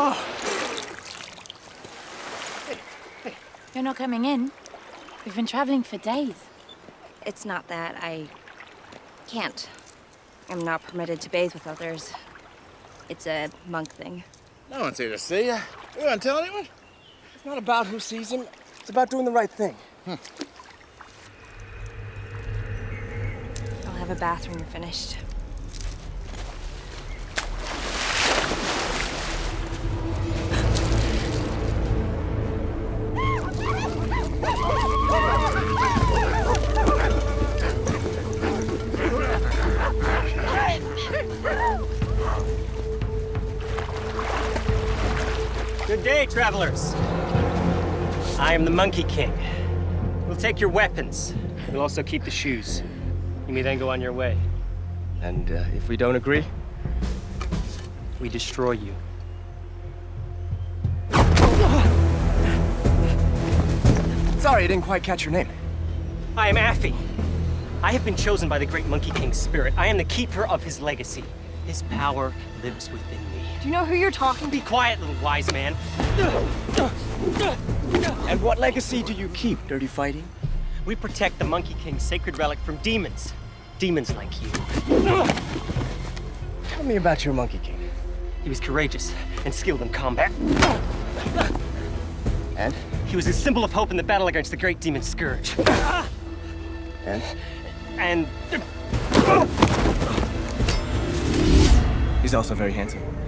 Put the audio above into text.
Oh, You're not coming in? We've been traveling for days. It's not that. I can't. I'm not permitted to bathe with others. It's a monk thing. no one's here to see you. You want to tell anyone? It's not about who sees him. It's about doing the right thing. I'll have a bath when you're finished. Good day, travelers. I am the Monkey King. We'll take your weapons. We'll also keep the shoes. You may then go on your way. And uh, if we don't agree, We destroy you. sorry, I didn't quite catch your name. I am Affy. I have been chosen by the great Monkey King's spirit. I am the keeper of his legacy. His power lives within me. Do you know who you're talking to? Be quiet, little wise man. And what legacy do you keep, Dirty Fighting? We protect the Monkey King's sacred relic from demons. Demons like you. Tell me about your Monkey King. He was courageous and skilled in combat. And? He was a symbol of hope in the battle against the great demon Scourge. And? And He's also very handsome.